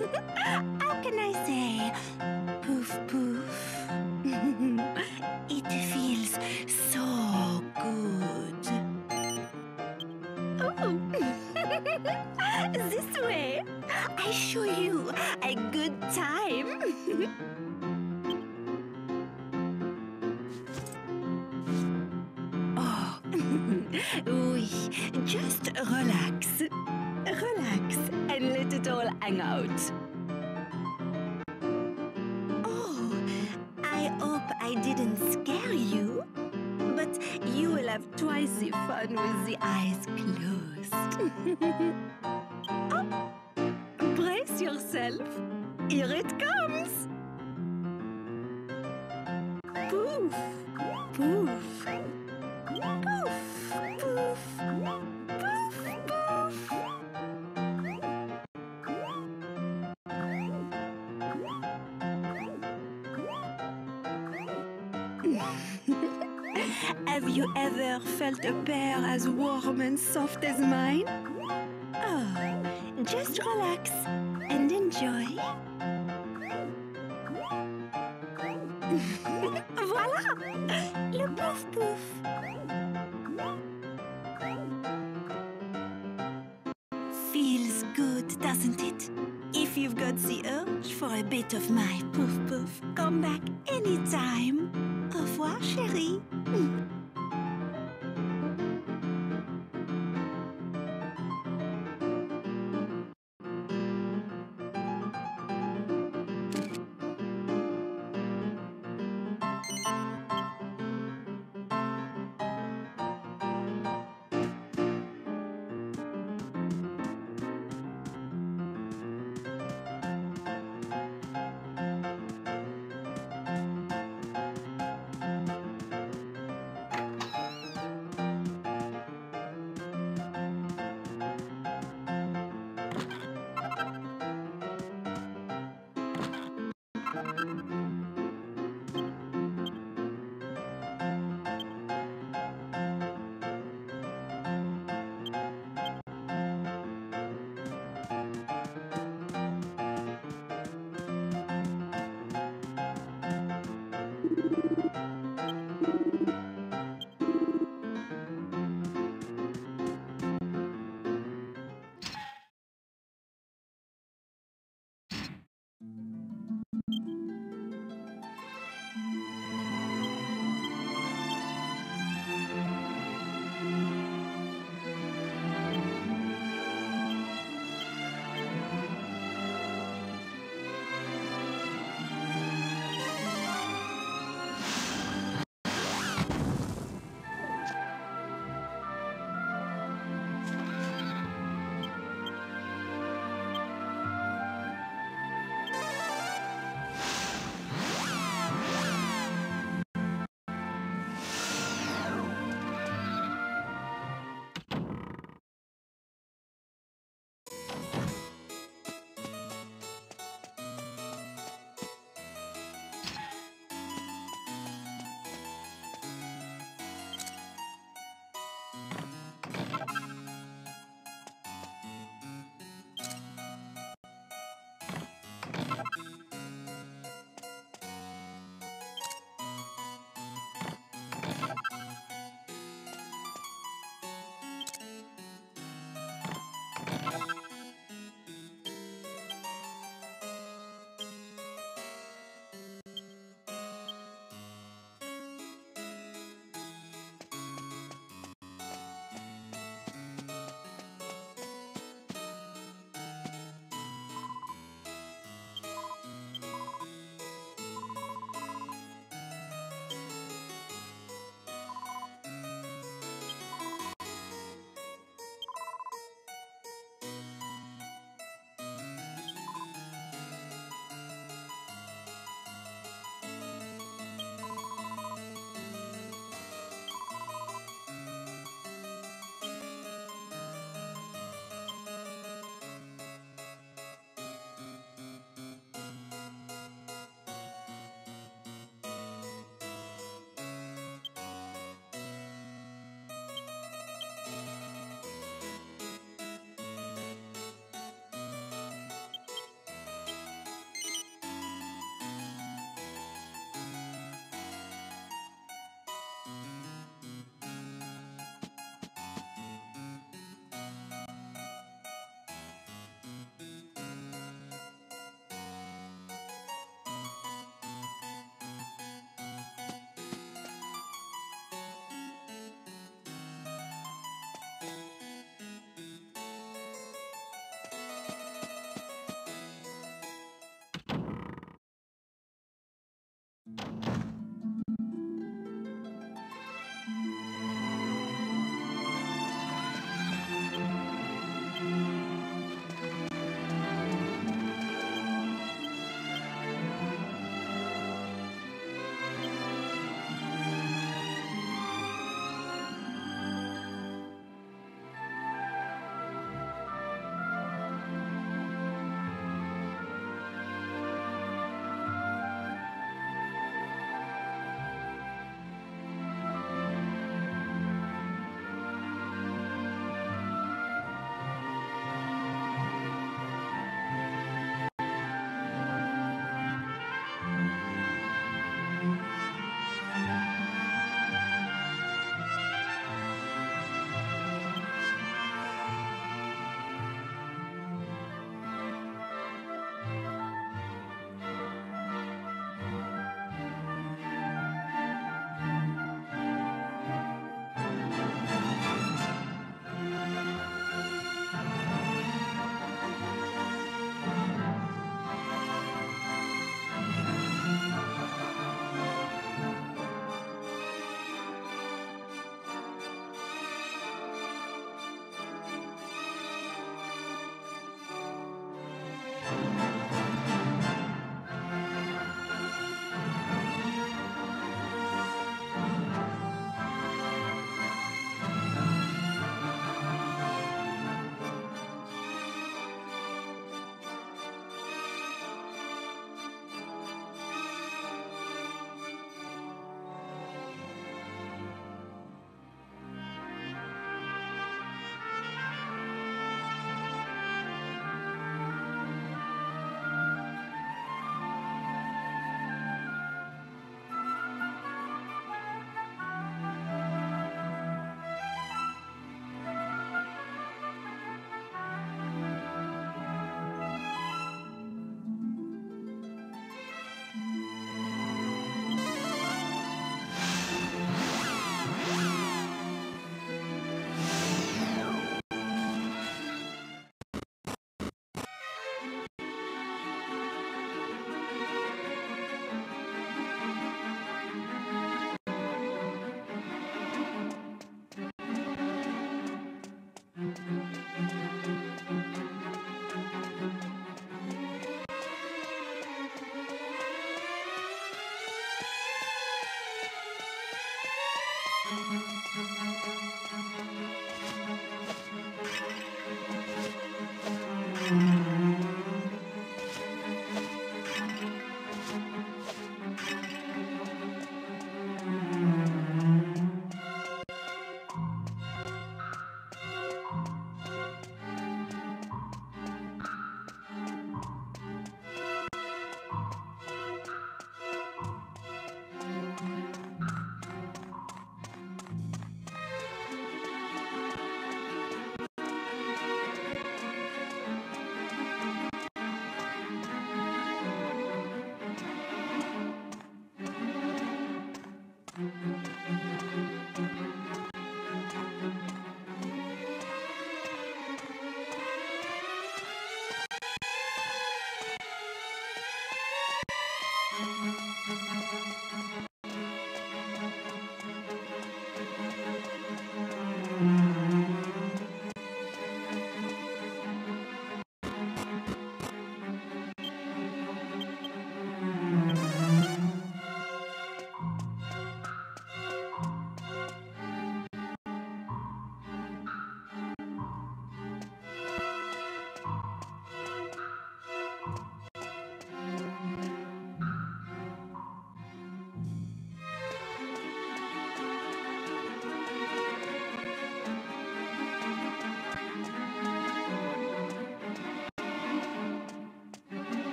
Ha ha ha! Out. Oh, I hope I didn't scare you. But you will have twice the fun with the eyes closed. oh, brace yourself. Here it comes. Felt a pair as warm and soft as mine? Oh, just relax and enjoy.